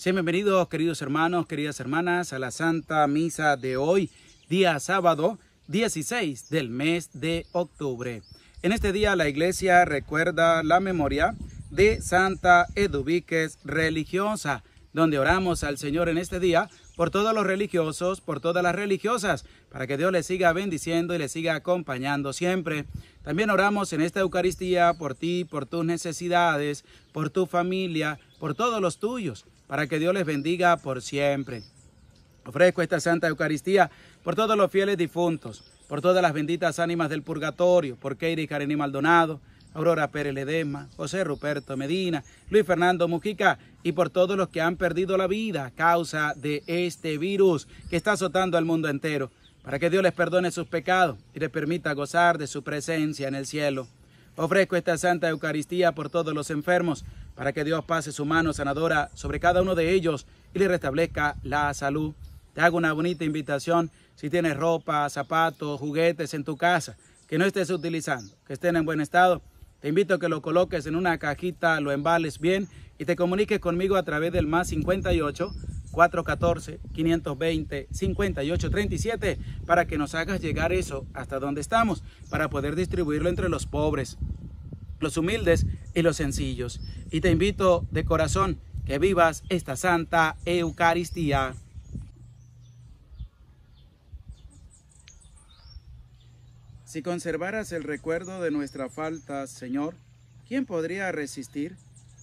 Sean bienvenidos, queridos hermanos, queridas hermanas, a la Santa Misa de hoy, día sábado 16 del mes de octubre. En este día la iglesia recuerda la memoria de Santa Eduviques religiosa, donde oramos al Señor en este día por todos los religiosos, por todas las religiosas, para que Dios les siga bendiciendo y les siga acompañando siempre. También oramos en esta Eucaristía por ti, por tus necesidades, por tu familia, por todos los tuyos para que Dios les bendiga por siempre. Ofrezco esta Santa Eucaristía por todos los fieles difuntos, por todas las benditas ánimas del purgatorio, por Keiri Karení Maldonado, Aurora Pérez Ledema, José Ruperto Medina, Luis Fernando Mujica y por todos los que han perdido la vida a causa de este virus que está azotando al mundo entero, para que Dios les perdone sus pecados y les permita gozar de su presencia en el cielo. Ofrezco esta Santa Eucaristía por todos los enfermos, para que Dios pase su mano sanadora sobre cada uno de ellos y le restablezca la salud. Te hago una bonita invitación, si tienes ropa, zapatos, juguetes en tu casa que no estés utilizando, que estén en buen estado, te invito a que lo coloques en una cajita, lo embales bien y te comuniques conmigo a través del más 58 414 520 5837 para que nos hagas llegar eso hasta donde estamos para poder distribuirlo entre los pobres, los humildes y los sencillos. Y te invito de corazón que vivas esta santa Eucaristía. Si conservaras el recuerdo de nuestra falta, Señor, ¿quién podría resistir?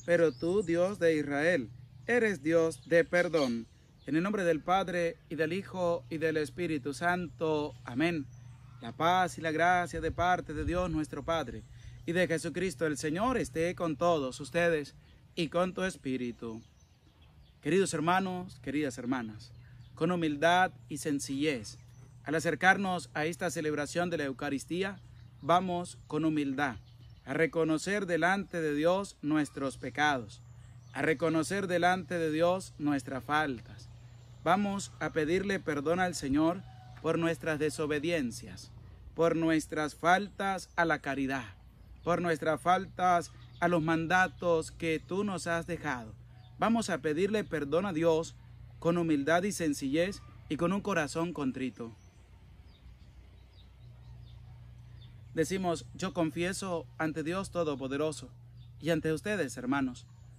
Pero tú, Dios de Israel, eres Dios de perdón. En el nombre del Padre, y del Hijo, y del Espíritu Santo. Amén. La paz y la gracia de parte de Dios nuestro Padre y de Jesucristo el Señor esté con todos ustedes y con tu espíritu. Queridos hermanos, queridas hermanas, con humildad y sencillez, al acercarnos a esta celebración de la Eucaristía, vamos con humildad a reconocer delante de Dios nuestros pecados, a reconocer delante de Dios nuestras faltas. Vamos a pedirle perdón al Señor por nuestras desobediencias, por nuestras faltas a la caridad por nuestras faltas a los mandatos que tú nos has dejado. Vamos a pedirle perdón a Dios con humildad y sencillez y con un corazón contrito. Decimos, yo confieso ante Dios Todopoderoso y ante ustedes, hermanos,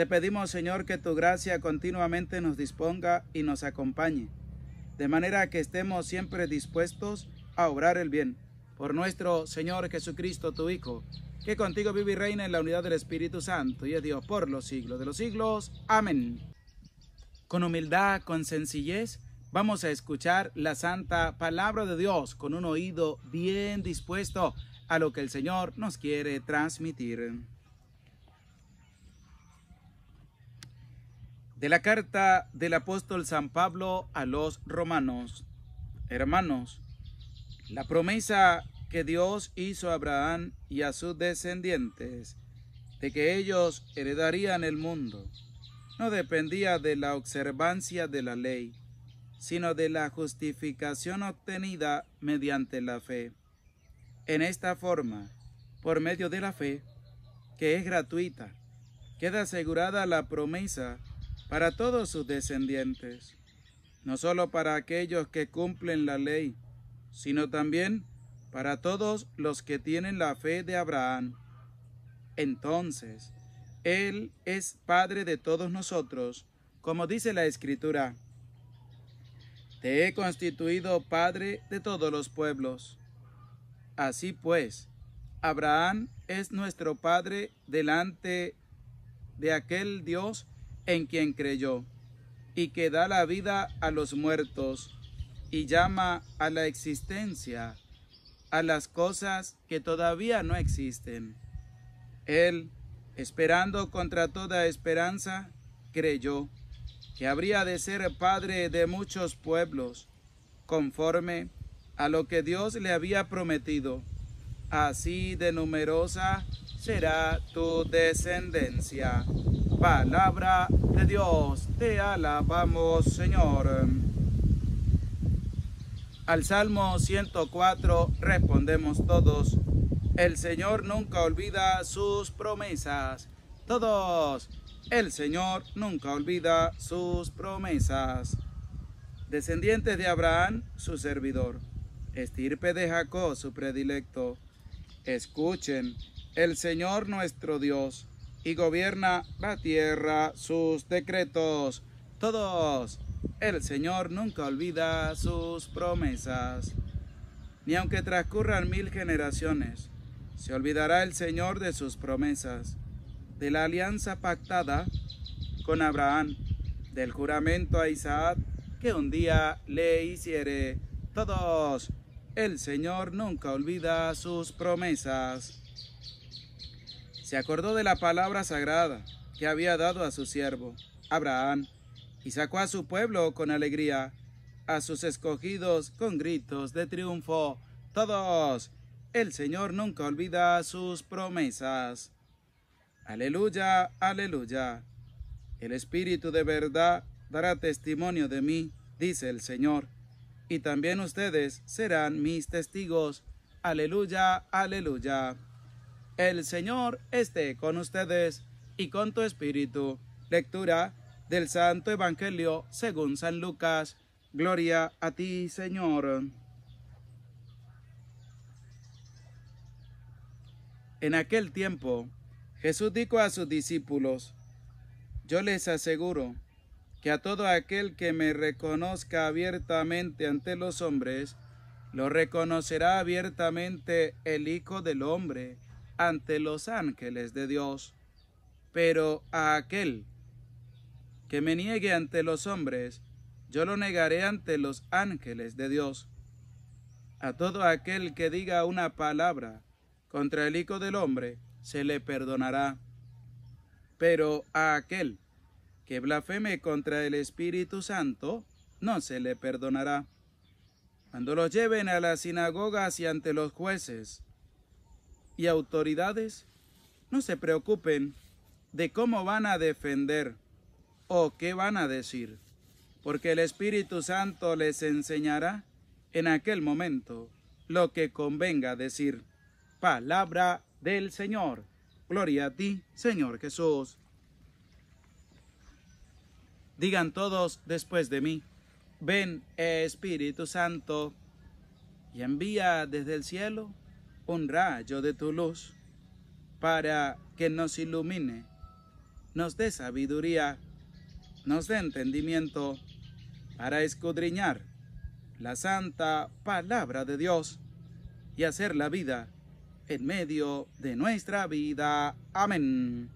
Te pedimos, Señor, que tu gracia continuamente nos disponga y nos acompañe, de manera que estemos siempre dispuestos a obrar el bien. Por nuestro Señor Jesucristo, tu Hijo, que contigo vive y reina en la unidad del Espíritu Santo y es Dios por los siglos de los siglos. Amén. Con humildad, con sencillez, vamos a escuchar la santa palabra de Dios con un oído bien dispuesto a lo que el Señor nos quiere transmitir. De la carta del apóstol San Pablo a los romanos. Hermanos, la promesa que Dios hizo a Abraham y a sus descendientes, de que ellos heredarían el mundo, no dependía de la observancia de la ley, sino de la justificación obtenida mediante la fe. En esta forma, por medio de la fe, que es gratuita, queda asegurada la promesa para todos sus descendientes, no solo para aquellos que cumplen la ley, sino también para todos los que tienen la fe de Abraham. Entonces, Él es Padre de todos nosotros, como dice la Escritura. Te he constituido Padre de todos los pueblos. Así pues, Abraham es nuestro Padre delante de aquel Dios en quien creyó, y que da la vida a los muertos, y llama a la existencia a las cosas que todavía no existen. Él, esperando contra toda esperanza, creyó que habría de ser padre de muchos pueblos, conforme a lo que Dios le había prometido. Así de numerosa será tu descendencia. Palabra de Dios, te alabamos Señor. Al Salmo 104 respondemos todos, el Señor nunca olvida sus promesas. Todos, el Señor nunca olvida sus promesas. Descendientes de Abraham, su servidor. Estirpe de Jacob, su predilecto. Escuchen, el Señor nuestro Dios, y gobierna la tierra sus decretos. Todos, el Señor nunca olvida sus promesas. Ni aunque transcurran mil generaciones, se olvidará el Señor de sus promesas de la alianza pactada con Abraham, del juramento a Isaac que un día le hiciere. Todos, el Señor nunca olvida sus promesas. Se acordó de la palabra sagrada que había dado a su siervo, Abraham, y sacó a su pueblo con alegría, a sus escogidos con gritos de triunfo. Todos, el Señor nunca olvida sus promesas. Aleluya, aleluya. El Espíritu de verdad dará testimonio de mí, dice el Señor, y también ustedes serán mis testigos. Aleluya, aleluya. El Señor esté con ustedes y con tu espíritu. Lectura del Santo Evangelio según San Lucas. Gloria a ti, Señor. En aquel tiempo, Jesús dijo a sus discípulos, Yo les aseguro que a todo aquel que me reconozca abiertamente ante los hombres, lo reconocerá abiertamente el Hijo del Hombre ante los ángeles de Dios. Pero a aquel que me niegue ante los hombres, yo lo negaré ante los ángeles de Dios. A todo aquel que diga una palabra contra el Hijo del Hombre, se le perdonará. Pero a aquel que blasfeme contra el Espíritu Santo, no se le perdonará. Cuando los lleven a las sinagogas y ante los jueces y autoridades, no se preocupen de cómo van a defender o qué van a decir, porque el Espíritu Santo les enseñará en aquel momento lo que convenga decir. Palabra del Señor. Gloria a ti, Señor Jesús. Digan todos después de mí, ven Espíritu Santo, y envía desde el cielo un rayo de tu luz, para que nos ilumine, nos dé sabiduría, nos dé entendimiento, para escudriñar la santa palabra de Dios y hacer la vida en medio de nuestra vida. Amén.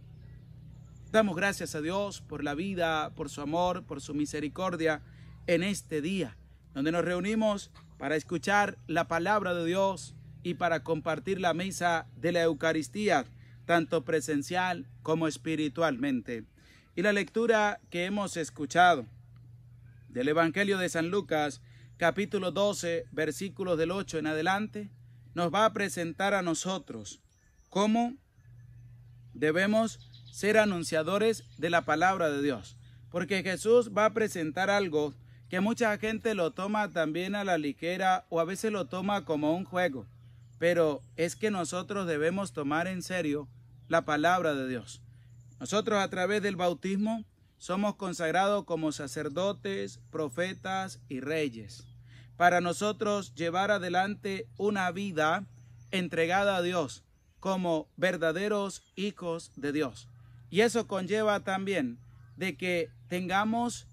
Damos gracias a Dios por la vida, por su amor, por su misericordia en este día, donde nos reunimos para escuchar la palabra de Dios y para compartir la mesa de la Eucaristía, tanto presencial como espiritualmente. Y la lectura que hemos escuchado del Evangelio de San Lucas, capítulo 12, versículos del 8 en adelante, nos va a presentar a nosotros cómo debemos ser anunciadores de la palabra de Dios. Porque Jesús va a presentar algo que mucha gente lo toma también a la ligera o a veces lo toma como un juego. Pero es que nosotros debemos tomar en serio la palabra de Dios. Nosotros a través del bautismo somos consagrados como sacerdotes, profetas y reyes para nosotros llevar adelante una vida entregada a Dios como verdaderos hijos de Dios. Y eso conlleva también de que tengamos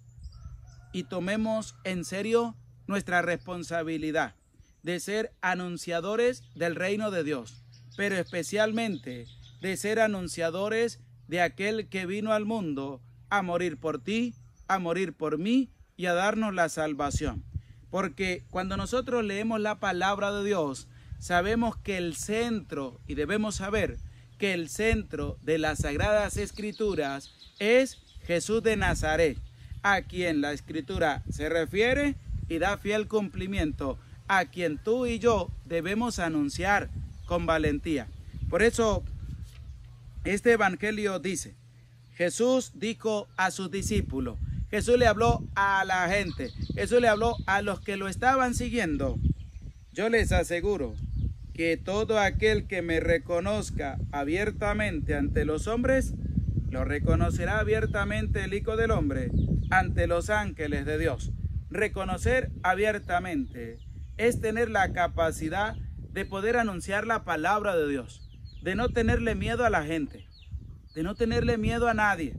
y tomemos en serio nuestra responsabilidad de ser anunciadores del reino de Dios, pero especialmente de ser anunciadores de aquel que vino al mundo a morir por ti, a morir por mí y a darnos la salvación. Porque cuando nosotros leemos la palabra de Dios, sabemos que el centro, y debemos saber que el centro de las sagradas escrituras es Jesús de Nazaret. a quien la escritura se refiere y da fiel cumplimiento, a quien tú y yo debemos anunciar con valentía. Por eso, este Evangelio dice, Jesús dijo a sus discípulos, Jesús le habló a la gente, Jesús le habló a los que lo estaban siguiendo. Yo les aseguro que todo aquel que me reconozca abiertamente ante los hombres, lo reconocerá abiertamente el Hijo del Hombre ante los ángeles de Dios. Reconocer abiertamente es tener la capacidad de poder anunciar la palabra de Dios, de no tenerle miedo a la gente, de no tenerle miedo a nadie,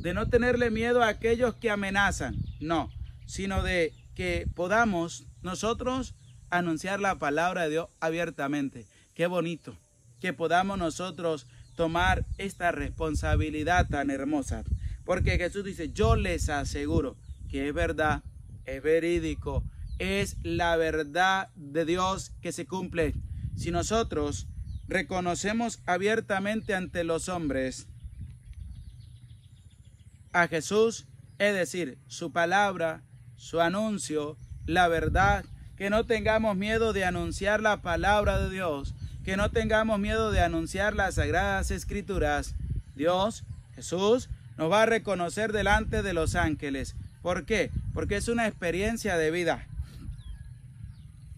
de no tenerle miedo a aquellos que amenazan, no, sino de que podamos nosotros anunciar la palabra de Dios abiertamente. Qué bonito que podamos nosotros tomar esta responsabilidad tan hermosa. Porque Jesús dice, yo les aseguro que es verdad, es verídico, es la verdad de Dios que se cumple. Si nosotros reconocemos abiertamente ante los hombres a Jesús, es decir, su palabra, su anuncio, la verdad, que no tengamos miedo de anunciar la palabra de Dios, que no tengamos miedo de anunciar las sagradas escrituras. Dios, Jesús, nos va a reconocer delante de los ángeles. ¿Por qué? Porque es una experiencia de vida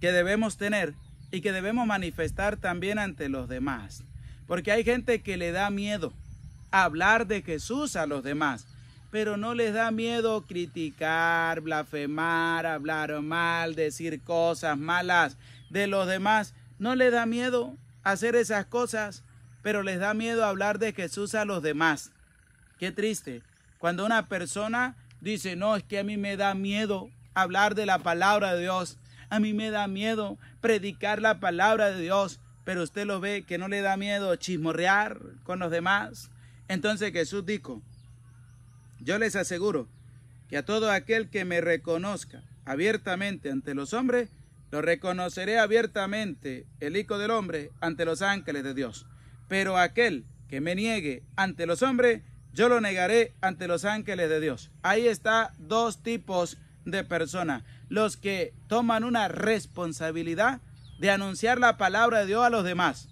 que debemos tener y que debemos manifestar también ante los demás. Porque hay gente que le da miedo hablar de Jesús a los demás, pero no les da miedo criticar, blasfemar, hablar mal, decir cosas malas de los demás. No les da miedo hacer esas cosas, pero les da miedo hablar de Jesús a los demás. Qué triste. Cuando una persona dice, no, es que a mí me da miedo hablar de la palabra de Dios. A mí me da miedo predicar la palabra de Dios. Pero usted lo ve que no le da miedo chismorrear con los demás. Entonces Jesús dijo, yo les aseguro que a todo aquel que me reconozca abiertamente ante los hombres, lo reconoceré abiertamente el Hijo del Hombre ante los ángeles de Dios. Pero aquel que me niegue ante los hombres, yo lo negaré ante los ángeles de Dios. Ahí está dos tipos de personas. Los que toman una responsabilidad de anunciar la palabra de Dios a los demás.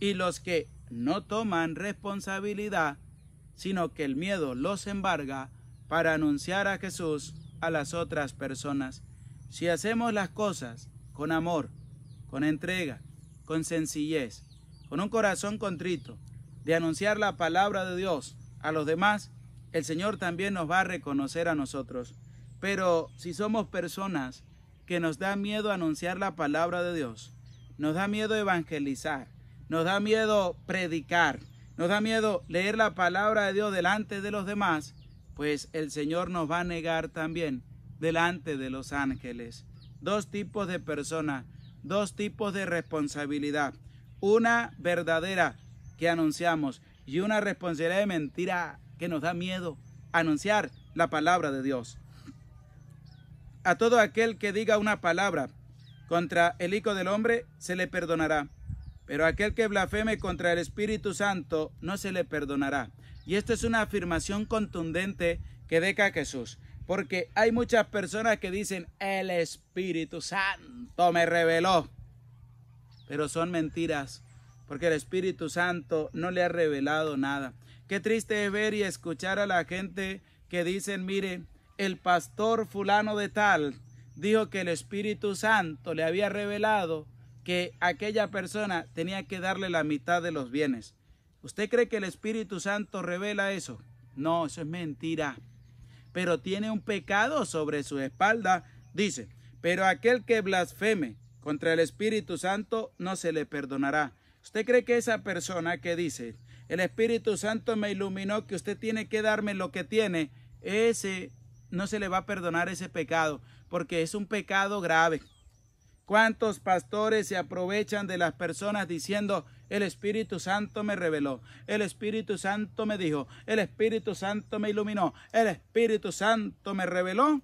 Y los que no toman responsabilidad, sino que el miedo los embarga para anunciar a Jesús a las otras personas. Si hacemos las cosas con amor, con entrega, con sencillez, con un corazón contrito, de anunciar la palabra de Dios a los demás, el Señor también nos va a reconocer a nosotros. Pero si somos personas que nos da miedo anunciar la palabra de Dios, nos da miedo evangelizar, nos da miedo predicar, nos da miedo leer la palabra de Dios delante de los demás, pues el Señor nos va a negar también delante de los ángeles. Dos tipos de personas, dos tipos de responsabilidad. Una verdadera que anunciamos y una responsabilidad de mentira que nos da miedo anunciar la palabra de Dios. A todo aquel que diga una palabra contra el Hijo del Hombre se le perdonará, pero aquel que blasfeme contra el Espíritu Santo no se le perdonará. Y esto es una afirmación contundente que deja Jesús. Porque hay muchas personas que dicen, el Espíritu Santo me reveló. Pero son mentiras, porque el Espíritu Santo no le ha revelado nada. Qué triste es ver y escuchar a la gente que dicen, mire, el pastor fulano de tal dijo que el Espíritu Santo le había revelado que aquella persona tenía que darle la mitad de los bienes. ¿Usted cree que el Espíritu Santo revela eso? No, eso es mentira pero tiene un pecado sobre su espalda, dice, pero aquel que blasfeme contra el Espíritu Santo no se le perdonará. ¿Usted cree que esa persona que dice, el Espíritu Santo me iluminó que usted tiene que darme lo que tiene, ese no se le va a perdonar ese pecado, porque es un pecado grave. ¿Cuántos pastores se aprovechan de las personas diciendo, el Espíritu Santo me reveló, el Espíritu Santo me dijo, el Espíritu Santo me iluminó, el Espíritu Santo me reveló?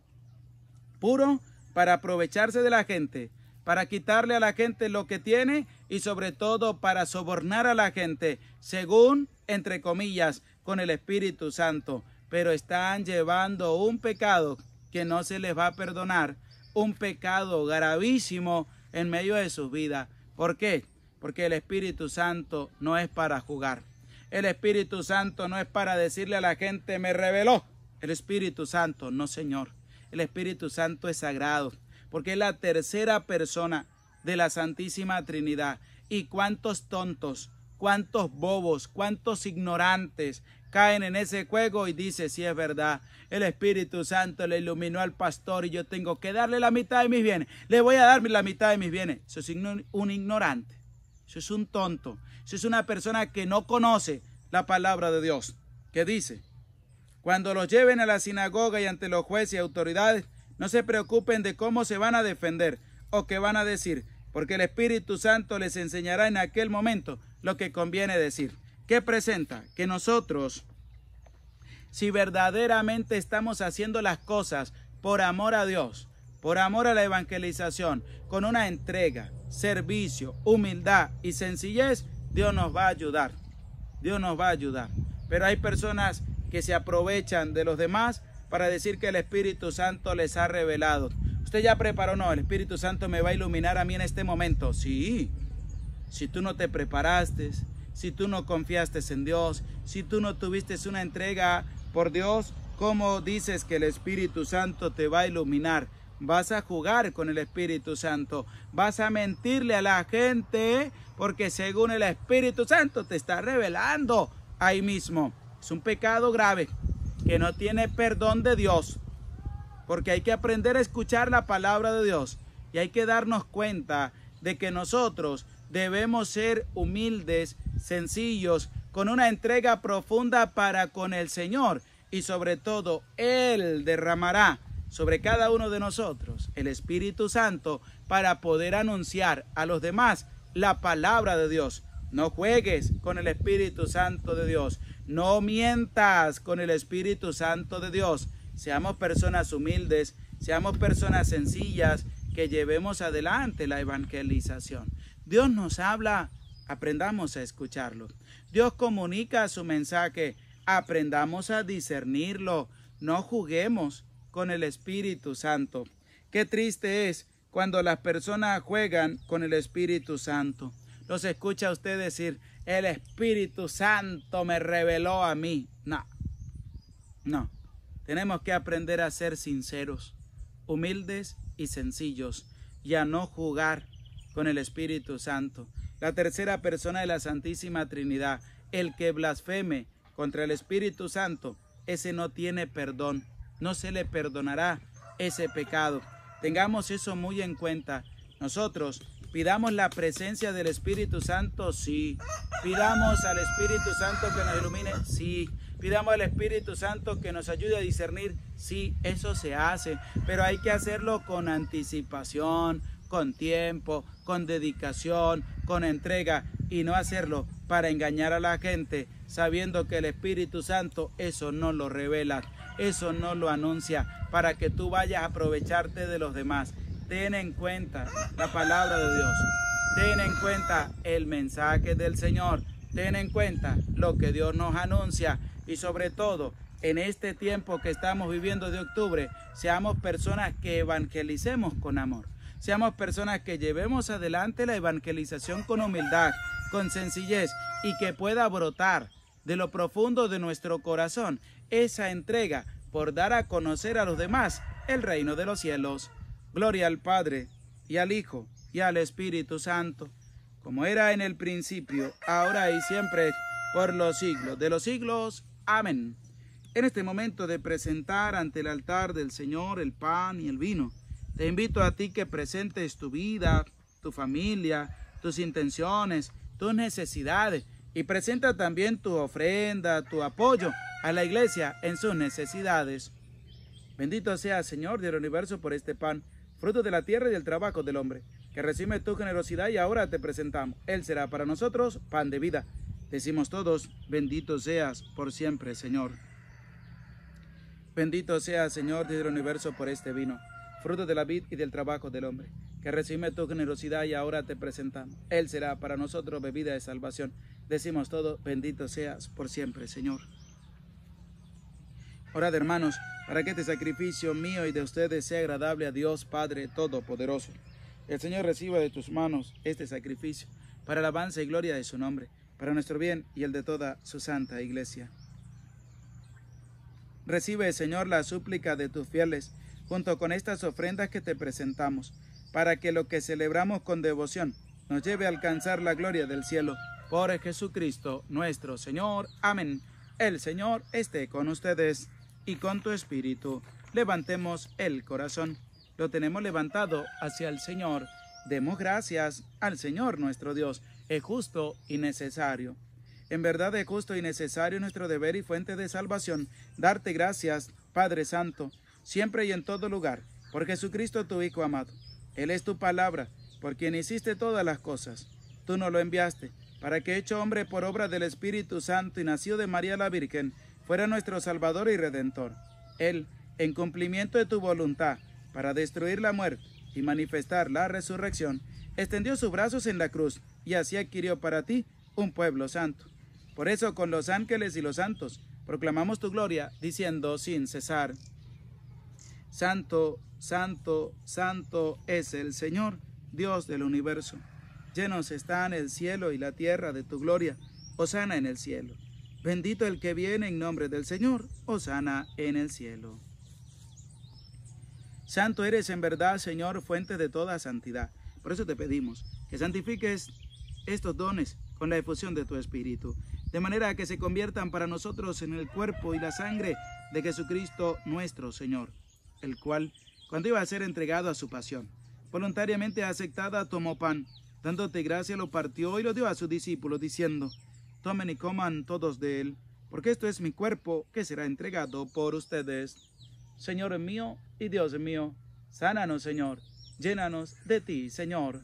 Puro para aprovecharse de la gente, para quitarle a la gente lo que tiene y sobre todo para sobornar a la gente, según, entre comillas, con el Espíritu Santo. Pero están llevando un pecado que no se les va a perdonar, un pecado gravísimo en medio de sus vidas. ¿Por qué? Porque el Espíritu Santo no es para jugar. El Espíritu Santo no es para decirle a la gente, me reveló. El Espíritu Santo, no Señor. El Espíritu Santo es sagrado, porque es la tercera persona de la Santísima Trinidad. Y cuántos tontos, cuántos bobos, cuántos ignorantes caen en ese juego y dice si es verdad. El Espíritu Santo le iluminó al pastor y yo tengo que darle la mitad de mis bienes. Le voy a dar la mitad de mis bienes. Eso es un ignorante. Eso es un tonto. Eso es una persona que no conoce la palabra de Dios. ¿Qué dice? Cuando los lleven a la sinagoga y ante los jueces y autoridades, no se preocupen de cómo se van a defender o qué van a decir, porque el Espíritu Santo les enseñará en aquel momento lo que conviene decir. ¿Qué presenta? Que nosotros, si verdaderamente estamos haciendo las cosas por amor a Dios, por amor a la evangelización, con una entrega, servicio, humildad y sencillez, Dios nos va a ayudar. Dios nos va a ayudar. Pero hay personas que se aprovechan de los demás para decir que el Espíritu Santo les ha revelado. Usted ya preparó, no, el Espíritu Santo me va a iluminar a mí en este momento. Sí, si tú no te preparaste, si tú no confiaste en Dios, si tú no tuviste una entrega por Dios, ¿cómo dices que el Espíritu Santo te va a iluminar? Vas a jugar con el Espíritu Santo, vas a mentirle a la gente porque según el Espíritu Santo te está revelando ahí mismo. Es un pecado grave que no tiene perdón de Dios, porque hay que aprender a escuchar la palabra de Dios y hay que darnos cuenta de que nosotros debemos ser humildes, sencillos, con una entrega profunda para con el Señor y sobre todo Él derramará sobre cada uno de nosotros el Espíritu Santo para poder anunciar a los demás la palabra de Dios. No juegues con el Espíritu Santo de Dios. No mientas con el Espíritu Santo de Dios. Seamos personas humildes, seamos personas sencillas, que llevemos adelante la evangelización. Dios nos habla, aprendamos a escucharlo. Dios comunica su mensaje, aprendamos a discernirlo. No juguemos con el Espíritu Santo. Qué triste es cuando las personas juegan con el Espíritu Santo. Los escucha usted decir, el Espíritu Santo me reveló a mí. No, no. Tenemos que aprender a ser sinceros, humildes y sencillos y a no jugar con el Espíritu Santo. La tercera persona de la Santísima Trinidad, el que blasfeme contra el Espíritu Santo, ese no tiene perdón, no se le perdonará ese pecado. Tengamos eso muy en cuenta. Nosotros pidamos la presencia del Espíritu Santo, sí. Pidamos al Espíritu Santo que nos ilumine, sí. Pidamos al Espíritu Santo que nos ayude a discernir, sí, eso se hace, pero hay que hacerlo con anticipación, con tiempo, con dedicación, con entrega y no hacerlo para engañar a la gente sabiendo que el Espíritu Santo eso no lo revela, eso no lo anuncia para que tú vayas a aprovecharte de los demás. Ten en cuenta la palabra de Dios. Ten en cuenta el mensaje del Señor. Ten en cuenta lo que Dios nos anuncia y sobre todo en este tiempo que estamos viviendo de octubre, seamos personas que evangelicemos con amor. Seamos personas que llevemos adelante la evangelización con humildad, con sencillez y que pueda brotar de lo profundo de nuestro corazón esa entrega por dar a conocer a los demás el reino de los cielos. Gloria al Padre y al Hijo y al Espíritu Santo, como era en el principio, ahora y siempre, por los siglos de los siglos. Amén. En este momento de presentar ante el altar del Señor el pan y el vino, te invito a ti que presentes tu vida, tu familia, tus intenciones, tus necesidades y presenta también tu ofrenda, tu apoyo a la iglesia en sus necesidades. Bendito sea, Señor del universo, por este pan, fruto de la tierra y del trabajo del hombre, que recibe tu generosidad y ahora te presentamos. Él será para nosotros pan de vida. Decimos todos, bendito seas por siempre, Señor. Bendito sea, Señor del universo, por este vino fruto de la vid y del trabajo del hombre, que recibe tu generosidad y ahora te presentamos. Él será para nosotros bebida de salvación. Decimos todo, bendito seas por siempre, Señor. Orad, hermanos, para que este sacrificio mío y de ustedes sea agradable a Dios Padre Todopoderoso. El Señor reciba de tus manos este sacrificio para alabanza y gloria de su nombre, para nuestro bien y el de toda su santa iglesia. Recibe, Señor, la súplica de tus fieles, junto con estas ofrendas que te presentamos, para que lo que celebramos con devoción nos lleve a alcanzar la gloria del cielo. Por Jesucristo nuestro Señor. Amén. El Señor esté con ustedes y con tu espíritu. Levantemos el corazón. Lo tenemos levantado hacia el Señor. Demos gracias al Señor nuestro Dios. Es justo y necesario. En verdad es justo y necesario nuestro deber y fuente de salvación darte gracias, Padre Santo, siempre y en todo lugar, por Jesucristo tu Hijo amado. Él es tu palabra, por quien hiciste todas las cosas. Tú nos lo enviaste, para que hecho hombre por obra del Espíritu Santo y nacido de María la Virgen, fuera nuestro Salvador y Redentor. Él, en cumplimiento de tu voluntad, para destruir la muerte y manifestar la resurrección, extendió sus brazos en la cruz y así adquirió para ti un pueblo santo. Por eso con los ángeles y los santos proclamamos tu gloria, diciendo sin cesar, Santo, Santo, Santo es el Señor, Dios del universo. Llenos están el cielo y la tierra de tu gloria. Osana en el cielo. Bendito el que viene en nombre del Señor. Osana en el cielo. Santo eres en verdad, Señor, fuente de toda santidad. Por eso te pedimos que santifiques estos dones con la efusión de tu Espíritu de manera que se conviertan para nosotros en el cuerpo y la sangre de Jesucristo nuestro Señor, el cual, cuando iba a ser entregado a su pasión, voluntariamente aceptada, tomó pan, dándote gracia, lo partió y lo dio a sus discípulos, diciendo, tomen y coman todos de él, porque esto es mi cuerpo que será entregado por ustedes. Señor mío y Dios mío, sánanos, Señor, llénanos de ti, Señor.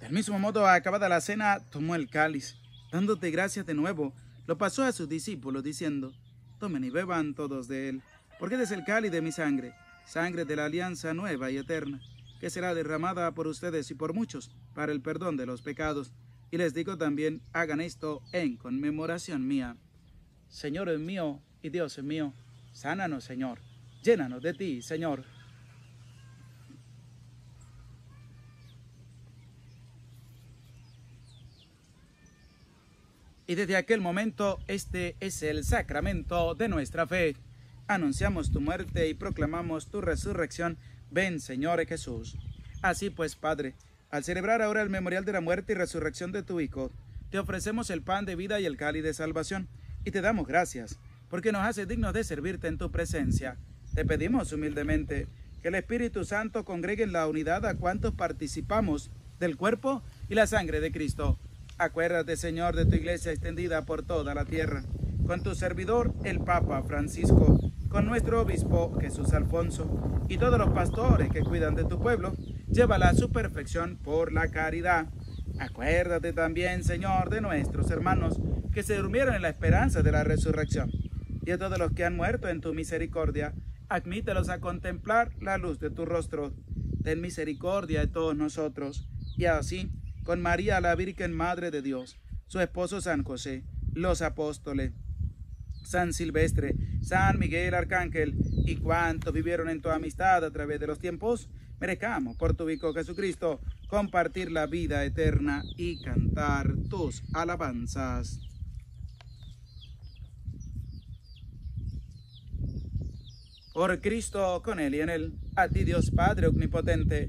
Del mismo modo, acabada la cena, tomó el cáliz, dándote gracias de nuevo, lo pasó a sus discípulos, diciendo, tomen y beban todos de él, porque es el cáliz de mi sangre, sangre de la alianza nueva y eterna, que será derramada por ustedes y por muchos para el perdón de los pecados. Y les digo también, hagan esto en conmemoración mía. Señor mío y Dios mío, sánanos, Señor, llénanos de ti, Señor. Y desde aquel momento este es el sacramento de nuestra fe. Anunciamos tu muerte y proclamamos tu resurrección. Ven, Señor Jesús. Así pues, Padre, al celebrar ahora el memorial de la muerte y resurrección de tu Hijo, te ofrecemos el pan de vida y el cáliz de salvación, y te damos gracias, porque nos hace dignos de servirte en tu presencia. Te pedimos humildemente que el Espíritu Santo congregue en la unidad a cuantos participamos del cuerpo y la sangre de Cristo Acuérdate, Señor, de tu iglesia extendida por toda la tierra, con tu servidor, el Papa Francisco, con nuestro obispo Jesús Alfonso y todos los pastores que cuidan de tu pueblo, llévala a su perfección por la caridad. Acuérdate también, Señor, de nuestros hermanos que se durmieron en la esperanza de la resurrección, y de todos los que han muerto en tu misericordia, admítelos a contemplar la luz de tu rostro. Ten misericordia de todos nosotros, y así con María la Virgen Madre de Dios, su esposo San José, los apóstoles, San Silvestre, San Miguel Arcángel y cuantos vivieron en tu amistad a través de los tiempos, merezcamos por tu Hijo Jesucristo compartir la vida eterna y cantar tus alabanzas. Por Cristo, con Él y en Él, a ti Dios Padre Omnipotente,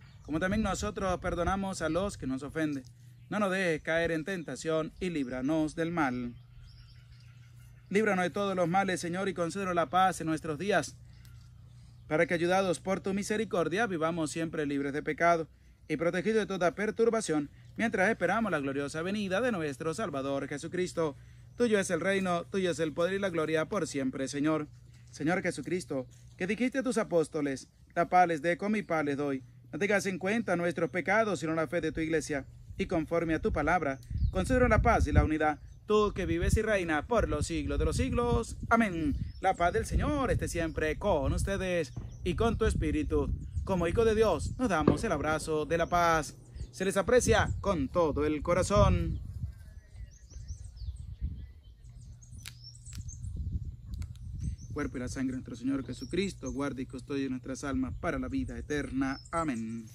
como también nosotros perdonamos a los que nos ofenden. No nos dejes caer en tentación y líbranos del mal. Líbranos de todos los males, Señor, y concédenos la paz en nuestros días, para que, ayudados por tu misericordia, vivamos siempre libres de pecado y protegidos de toda perturbación, mientras esperamos la gloriosa venida de nuestro Salvador Jesucristo. Tuyo es el reino, tuyo es el poder y la gloria por siempre, Señor. Señor Jesucristo, que dijiste a tus apóstoles, la paz les dejo, mi paz les doy. No tengas en cuenta nuestros pecados, sino la fe de tu iglesia. Y conforme a tu palabra, concedro la paz y la unidad. Tú que vives y reina por los siglos de los siglos. Amén. La paz del Señor esté siempre con ustedes y con tu espíritu. Como hijo de Dios, nos damos el abrazo de la paz. Se les aprecia con todo el corazón. Cuerpo y la sangre de nuestro Señor Jesucristo, guarde y custodia nuestras almas para la vida eterna. Amén.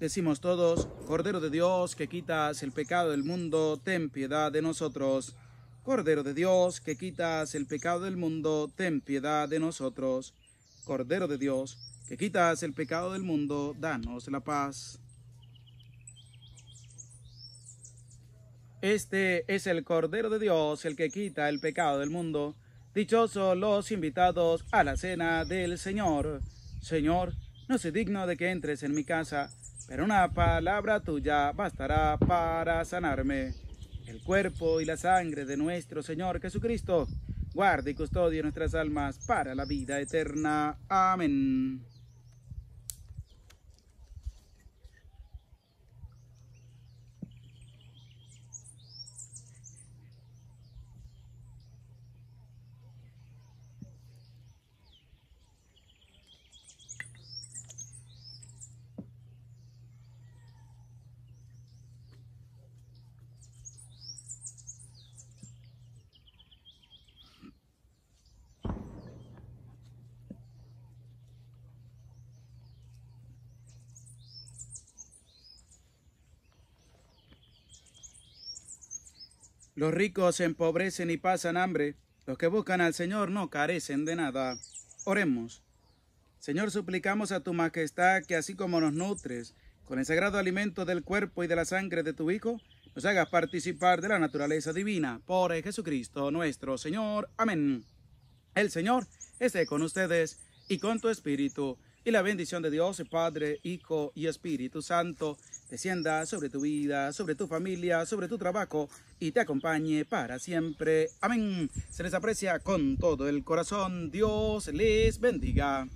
Decimos todos, Cordero de Dios, que quitas el pecado del mundo, ten piedad de nosotros. Cordero de Dios, que quitas el pecado del mundo, ten piedad de nosotros. Cordero de Dios, que quitas el pecado del mundo, danos la paz. Este es el Cordero de Dios, el que quita el pecado del mundo. Dichosos los invitados a la cena del Señor. Señor, no soy digno de que entres en mi casa, pero una palabra tuya bastará para sanarme. El cuerpo y la sangre de nuestro Señor Jesucristo, guarde y custodie nuestras almas para la vida eterna. Amén. Los ricos se empobrecen y pasan hambre. Los que buscan al Señor no carecen de nada. Oremos. Señor, suplicamos a tu majestad que así como nos nutres con el sagrado alimento del cuerpo y de la sangre de tu Hijo, nos hagas participar de la naturaleza divina. Por Jesucristo nuestro Señor. Amén. El Señor esté con ustedes y con tu espíritu y la bendición de Dios, Padre, Hijo y Espíritu Santo, descienda sobre tu vida, sobre tu familia, sobre tu trabajo y te acompañe para siempre. Amén. Se les aprecia con todo el corazón. Dios les bendiga.